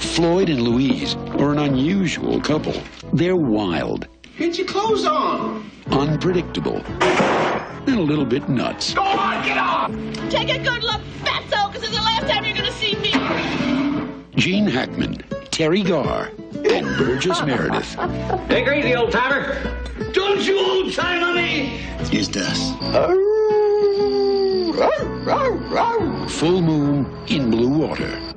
Floyd and Louise are an unusual couple. They're wild, Get your clothes on. unpredictable, and a little bit nuts. Go on, get off. Take a good look, fatso, because it's the last time you're gonna see me. Gene Hackman, Teri Garr, and Burgess Meredith. Take her easy, old timer. Don't you old time on me. It's this. Full moon in blue water.